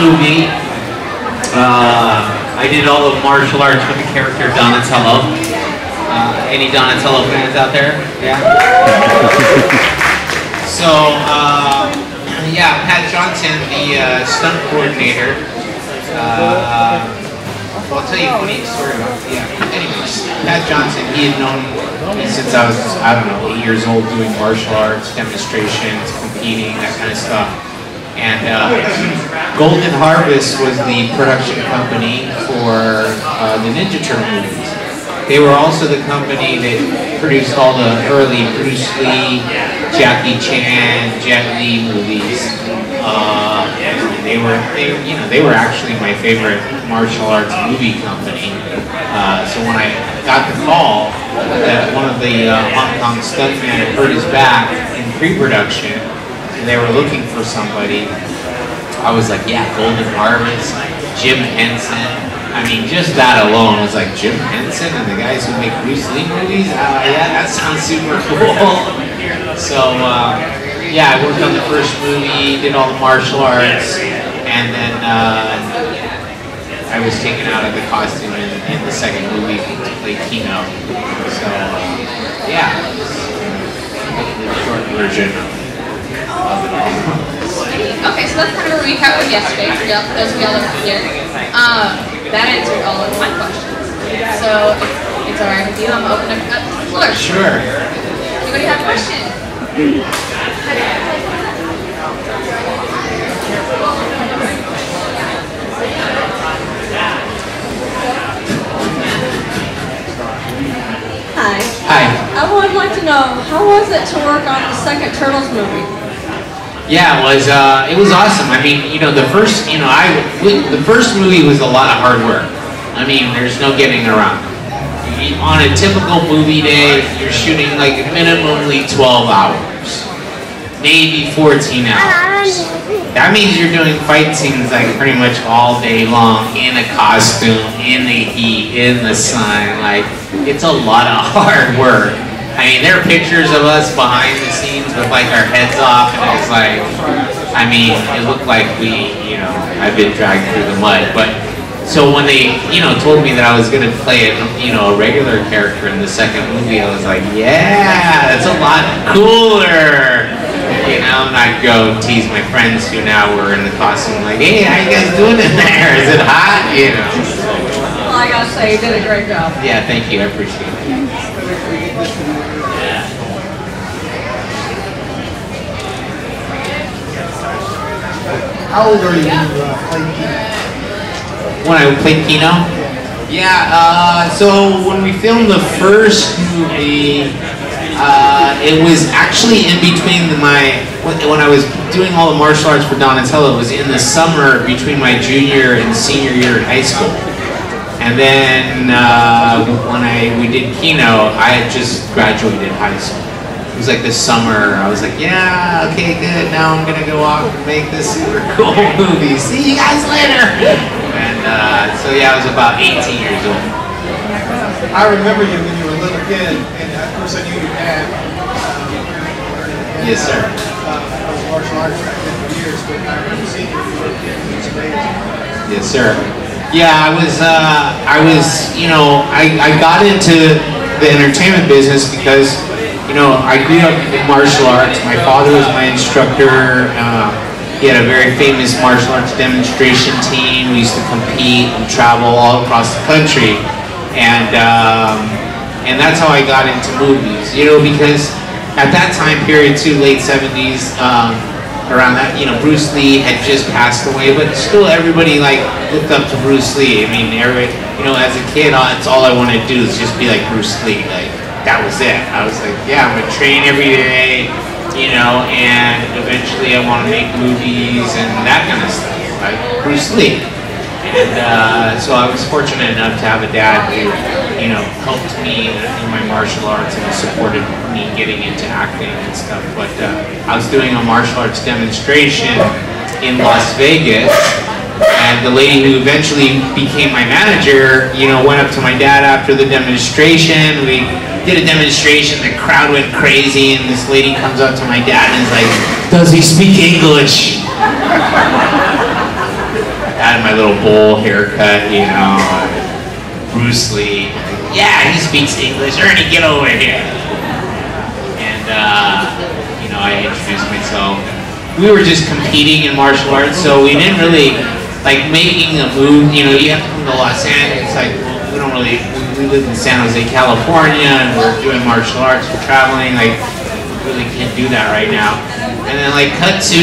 movie. Uh, I did all the martial arts with the character Donatello. Uh, any Donatello fans out there? Yeah. so, uh, yeah, Pat Johnson, the uh, stunt coordinator. Uh, well, I'll tell you a funny story about yeah. Anyways, Pat Johnson, he had known me since I was, I don't know, eight years old doing martial arts, demonstrations, competing, that kind of stuff. And uh, Golden Harvest was the production company for uh, the Ninja Turtle movies. They were also the company that produced all the early Bruce Lee, Jackie Chan, Jet Li movies. Uh, they were, they, you know, they were actually my favorite martial arts movie company. Uh, so when I got the call that one of the uh, Hong Kong stuntmen had hurt his back in pre-production, and they were looking for somebody, I was like, yeah, Golden Harvest, Jim Henson. I mean, just that alone was like Jim Henson and the guys who make Bruce Lee movies. Uh, yeah, that sounds super cool. So uh, yeah, I worked on the first movie, did all the martial arts, and then uh, I was taken out of the costume in, in the second movie to play Keno. So uh, yeah, the short version. Okay, so that's kind of a recap of yesterday for y'all- for those of y'all that were here. Um, that answered all of my questions. So if it's alright with you, I'm open up the floor. Sure. Anybody have a question? Hi. Hi. I would like to know how was it to work on the second Turtles movie? Yeah, it was uh, it was awesome. I mean, you know, the first, you know, I the first movie was a lot of hard work. I mean, there's no getting around. On a typical movie day, you're shooting like minimally 12 hours, maybe 14 hours. That means you're doing fight scenes like pretty much all day long in a costume, in the heat, in the sun. Like, it's a lot of hard work. I mean, there are pictures of us behind the scenes with like our heads off, and it's like, I mean, it looked like we, you know, I've been dragged through the mud. But so when they, you know, told me that I was gonna play, a, you know, a regular character in the second movie, I was like, yeah, that's a lot cooler. You know, and I'd go tease my friends who now were in the costume, like, hey, how you guys doing in there? Is it hot? You know. Well, I gotta say, you did a great job. Yeah, thank you. I appreciate it. How old are you when you uh, played Keno? When I played Keno? Yeah, uh, so when we filmed the first movie, uh, it was actually in between my, when, when I was doing all the martial arts for Donatello, it was in the summer between my junior and senior year in high school. And then uh, when I we did Keno, I had just graduated high school. It was like this summer. I was like, yeah, okay, good. Now I'm gonna go off and make this super cool movie. See you guys later. And uh, so yeah, I was about 18 years old. I remember you when you were a little kid, and of course I knew your dad. Um, Yes, sir. Uh, I was martial arts back then for years, but I remember seeing you when you were a kid. It was amazing. Yes, sir. Yeah, I was, uh, I was, you know, I, I got into the entertainment business because, you know, I grew up in martial arts. My father was my instructor. Uh, he had a very famous martial arts demonstration team. We used to compete and travel all across the country. And, um, and that's how I got into movies, you know, because at that time period too, late 70s, um, around that, you know, Bruce Lee had just passed away, but still everybody like looked up to Bruce Lee. I mean, everybody, you know, as a kid, it's all I wanted to do is just be like Bruce Lee. Like that was it. I was like, yeah, I'm gonna train every day, you know, and eventually I want to make movies and that kind of stuff, like Bruce Lee. And uh, so I was fortunate enough to have a dad who, you know, helped me in my martial arts and supported me getting into acting and stuff. But uh, I was doing a martial arts demonstration in Las Vegas, and the lady who eventually became my manager, you know, went up to my dad after the demonstration. We did a demonstration, the crowd went crazy, and this lady comes up to my dad and is like, "Does he speak English?" had my little bowl haircut, you know, Bruce Lee. Yeah, he speaks English. Ernie, get over here. And, uh, you know, I introduced myself. We were just competing in martial arts, so we didn't really, like, making a move, you know, you have to come to Los Angeles, like, we don't really, we live in San Jose, California, and we're doing martial arts, we're traveling, like, really can't do that right now. And then like cut to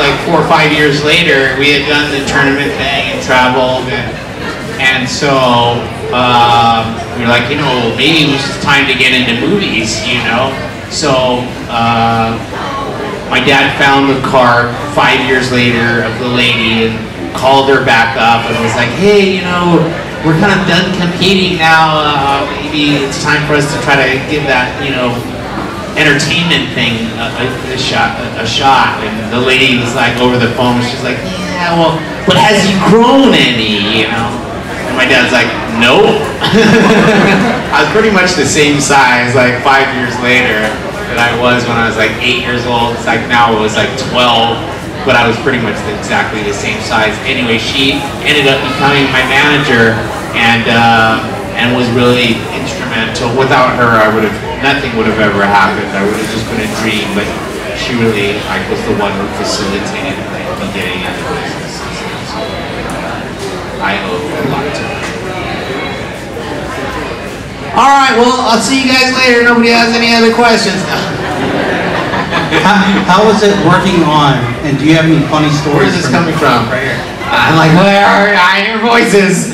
like four or five years later, we had done the tournament thing and traveled and and so um, we were like, you know, maybe it was time to get into movies, you know. So uh, my dad found the car five years later of the lady and called her back up and was like, hey, you know, we're kind of done competing now. Uh, maybe it's time for us to try to give that, you know, entertainment thing a, a, a shot. A, a, shot. And the lady was like over the phone. She's like, yeah, well, but has he grown any? You know. And my dad's like, nope. I was pretty much the same size like five years later that I was when I was like eight years old. It's like now it was like 12 but I was pretty much exactly the same size. Anyway, she ended up becoming my manager and uh, and was really instrumental. Without her, I would have nothing would have ever happened. I would have just been a dream. But she really, I was the one who facilitated me getting into business. I owe a lot to her. All right, well, I'll see you guys later. Nobody has any other questions. how, how was it working on? And do you have any funny stories? Where is this coming from? Right here. I'm like, where are I hear voices?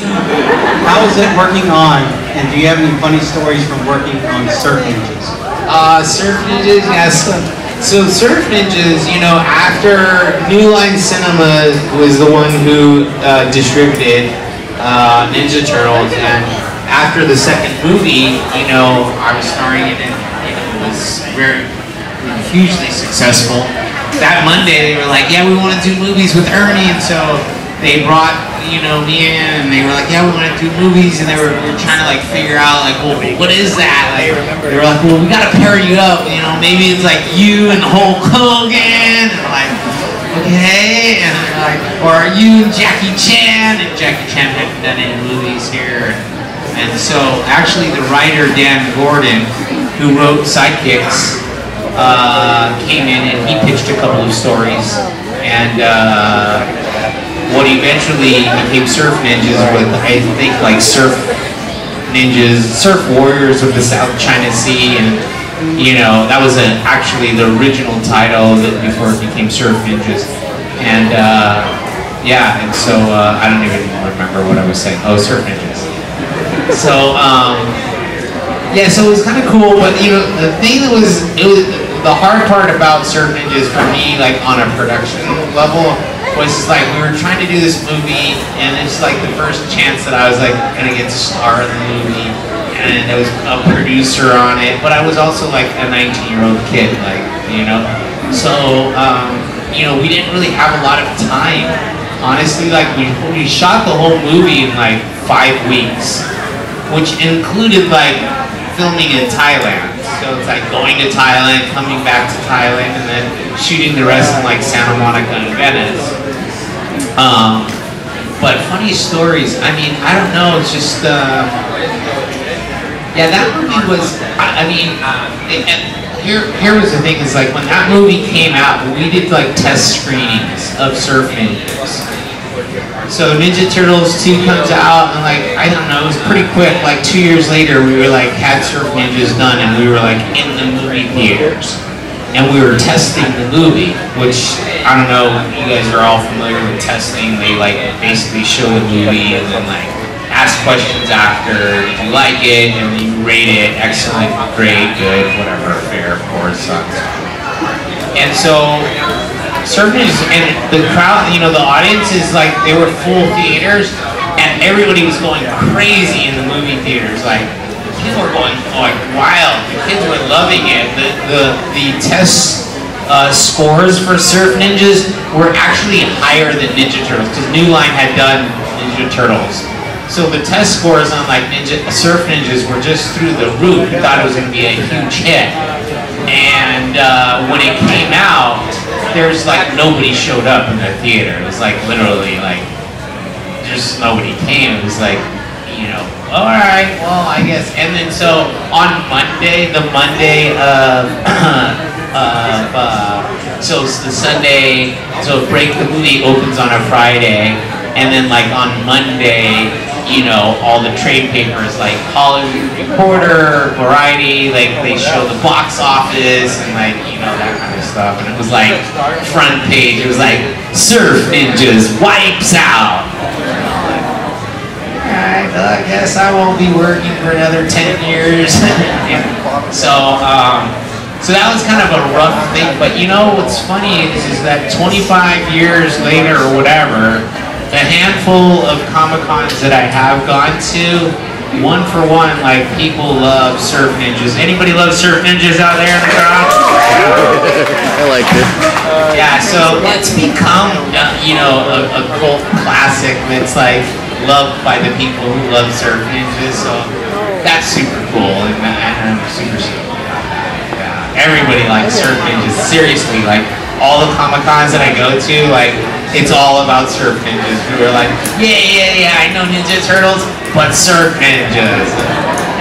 How is it working on? And do you have any funny stories from working on Surf Ninjas? Uh, Surf Ninjas, yes. So Surf Ninjas, you know, after New Line Cinema was the one who uh, distributed uh, Ninja Turtles, and after the second movie, you know, I was starring in it, and it was very hugely successful. That Monday, they were like, "Yeah, we want to do movies with Ernie," and so they brought you know me in, and they were like, "Yeah, we want to do movies," and they were, we were trying to like figure out like, "Well, what is that?" Like, they were like, "Well, we got to pair you up," you know, maybe it's like you and Hulk Hogan, and like, okay, and like, or are you and Jackie Chan? And Jackie Chan hadn't done any movies here. And so, actually, the writer Dan Gordon, who wrote Sidekicks, uh, came in and he pitched a couple of stories. And uh, what eventually became Surf Ninjas with, I think, like Surf Ninjas, Surf Warriors of the South China Sea, and you know that was a, actually the original title that before it became Surf Ninjas. And uh, yeah, and so uh, I don't even remember what I was saying. Oh, Surf Ninjas. So um, yeah, so it was kind of cool, but you know the thing that was it was the hard part about Surf Ninjas for me, like on a production level, was like we were trying to do this movie, and it's like the first chance that I was like gonna get to star in the movie, and there was a producer on it, but I was also like a 19 year old kid, like you know, so um, you know we didn't really have a lot of time. Honestly, like we we shot the whole movie in like five weeks, which included like filming in Thailand. So it's like going to Thailand, coming back to Thailand, and then shooting the rest in like Santa Monica and Venice. Um, but funny stories. I mean, I don't know. It's just uh, yeah, that movie was. I, I mean, uh, it, here here was the thing is like when that movie came out, we did like test screenings of Surf Ninjas. So Ninja Turtles 2 comes out and like, I don't know, it was pretty quick. Like two years later we were like, had Surf Ninjas done and we were like in the movie theaters. And we were testing the movie, which, I don't know, you guys are all familiar with testing. They like basically show the movie and then like ask questions after, you like it, and you rate it, excellent, great, good, whatever, fair, poor, sucks. And so Surfing and the crowd, you know, the audience is like they were full theaters, and everybody was going crazy in the movie theaters. Like the kids were going like wild. The kids were loving it. The the the test uh, scores for Surf Ninjas were actually higher than Ninja Turtles because New Line had done Ninja Turtles. So the test scores on like Ninja Surf Ninjas were just through the roof. We thought it was going to be a huge hit. And uh, when it came out, there's like nobody showed up in the theater. It was like literally like just nobody came. It was like, you know, all right, well, I guess. And then so on Monday, the Monday of, of uh, so it's the Sunday, so break the movie opens on a Friday, and then like on Monday, you know, all the trade papers like Hollywood Reporter, Variety, like they show the box office and like, you know, that kind of stuff. And it was like front page, it was like Surf Ninjas wipes out. Alright, I guess I won't be working for another 10 years. So, um, so that was kind of a rough thing, but you know what's funny is, is that 25 years later or whatever, the handful of Comic Cons that I have gone to, one for one, like people love Surf Ninjas. Anybody love Surf Ninjas out there in the crowd? I like it. Yeah, so it's become, uh, you know, a, a cult classic that's like loved by the people who love Surf Ninjas. So that's super cool, and, and I'm super stoked about that. Yeah, everybody likes Surf Ninjas. Seriously, like all the Comic Cons that I go to, like it's all about Surf Ninjas. People are like, yeah, yeah, yeah, I know Ninja Turtles, but Surf Ninjas.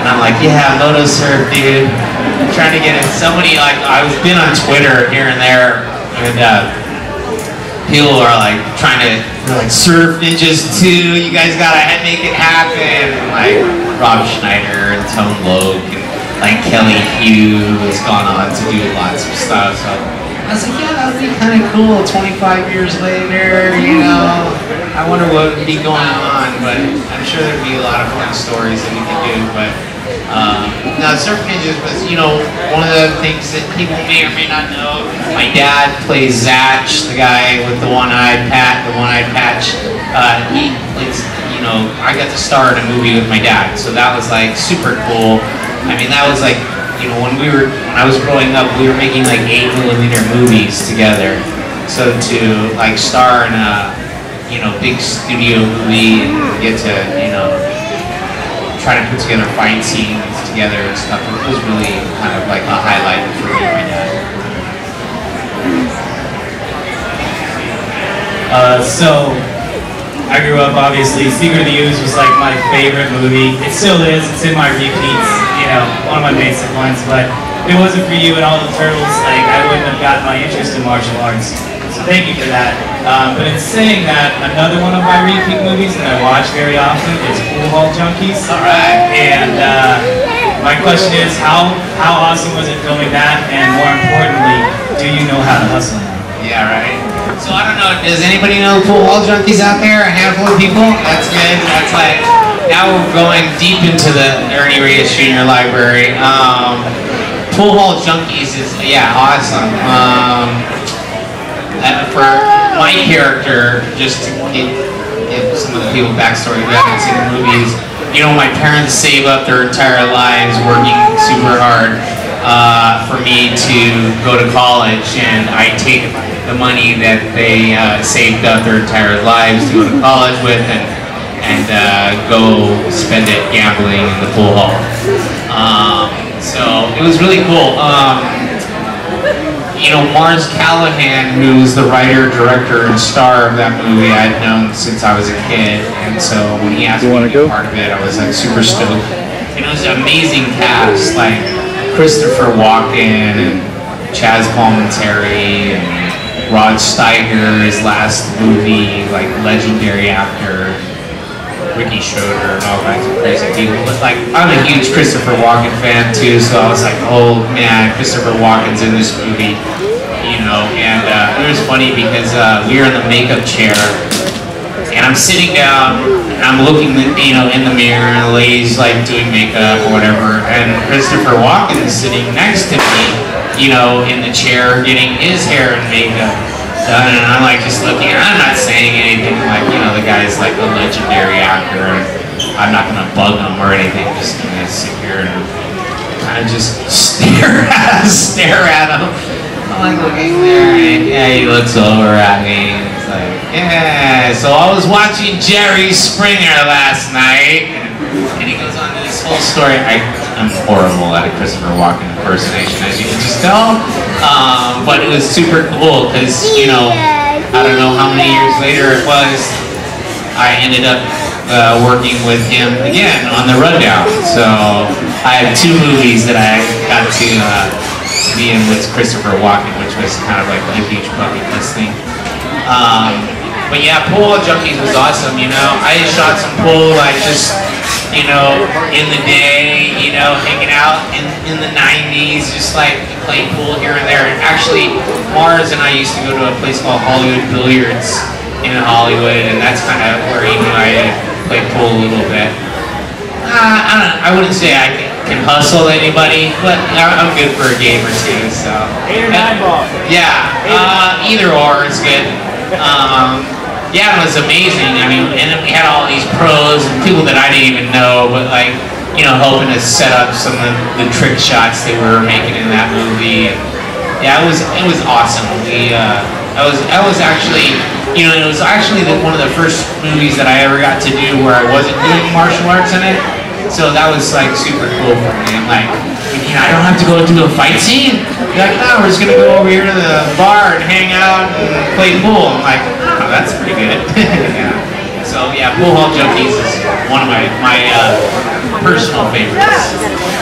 And I'm like, yeah, Moto Surf, dude. I'm trying to get it. Somebody like I've been on Twitter here and there, and uh, people are like trying to like Surf Ninjas too. You guys gotta make it happen. Like Rob Schneider and Tone Loc and like Kelly Hu has gone on to do lots of stuff. So I was like, yeah, that would be kind of cool. 25 years later, you know. I wonder what would be going on, but I'm sure there'd be a lot of fun stories that we could do. But um, now, Surf Ninjas was, you know, one of the things that people may or may not know. My dad plays Zatch, the guy with the one-eyed pat, the one-eyed patch. Uh, he you know, I got to star in a movie with my dad, so that was like super cool. I mean, that was like, you know, when we were, when I was growing up, we were making like eight millimeter movies together. So to like star in a, you know, big studio movie and get to, you know, try to put together fight scenes together and stuff. It was really kind of like a highlight for me my dad. Uh, so, I grew up obviously. Secret of the Ooze was like my favorite movie. It still is. It's in my repeats. You know, one of my basic ones. But if it wasn't for you and all the turtles, like I wouldn't have gotten my interest in martial arts. So thank you for that. Um, but in saying that, another one of my repeat movies that I watch very often is Pool Hall Junkies. All right. And uh, my question is, how how awesome was it filming that? And more importantly, do you know how to hustle? Yeah, right. So I don't know. Does anybody know pool hall junkies out there? A handful of people. That's good. That's like now we're going deep into the Ernie Reyes Junior Library. Um, pool hall junkies is yeah awesome. Um, for my character, just to give, give some of the people backstory who haven't seen the movies, you know, my parents save up their entire lives working super hard uh, for me to go to college, and I take the money that they uh, saved up their entire lives to go to college with, and and uh, go spend it gambling in the pool hall. Um, so it was really cool. Um, you know, Mars Callahan, who's the writer, director, and star of that movie, I'd known since I was a kid, and so when he asked You me to be go? part of it, I was like super stoked. And it was an amazing cast, like Christopher Walken and Chaz Palminteri and Rod Steiger, his last movie, like legendary actor. Ricky Schroder and all kinds of crazy people. But like, I'm a huge Christopher Walken fan too, so I was like, oh man, Christopher Walken's in this movie, you know. And uh, it was funny because uh, we were in the makeup chair, and I'm sitting down, and I'm looking, you know, in the mirror, and the lady's like doing makeup or whatever, and Christopher Walken is sitting next to me, you know, in the chair getting his hair and makeup done, and I'm like just looking. I'm not saying anything. Like you know, the guy's like a legendary actor, and I'm not gonna bug him or anything. Just gonna sit here and kind of just stare at stare at him. I'm like looking there, and yeah, he looks over at me. And it's like, yeah. So I was watching Jerry Springer last night, and, and he goes on to this whole story. I, I'm horrible at a Christopher Walken impersonation, as you can just tell. Um, but it was super cool because you know, I don't know how many years later it was. I ended up uh, working with him again on the rundown. So I have two movies that I got to uh, be in with Christopher Walken, which was kind of like a huge bucket list thing. Um, but yeah, pool junkies was awesome. You know, I shot some pool like just you know in the day. Know, hanging out in in the '90s, just like playing pool here and there. And actually, Mars and I used to go to a place called Hollywood Billiards in Hollywood, and that's kind of where he knew I played pool a little bit. Uh, I don't. I wouldn't say I can, can hustle anybody, but I- I'm good for a game or two. So eight or nine ball. Yeah, uh, either or is good. Um, yeah, it was amazing. I mean, and then we had all these pros and people that I didn't even know, but like you know, helping to set up some of the, trick shots they were making in that movie. And yeah, it was it was awesome. We uh, I was I was actually you know it was actually the, one of the first movies that I ever got to do where I wasn't doing martial arts in it. So that was like super cool for me. I'm like, you know, I don't have to go do a fight scene. You're like, no, we're just gonna go over here to the bar and hang out and play pool. I'm like, oh, that's pretty good. yeah. So yeah, Pool Hall Junkies is one of my my uh, personal favorites.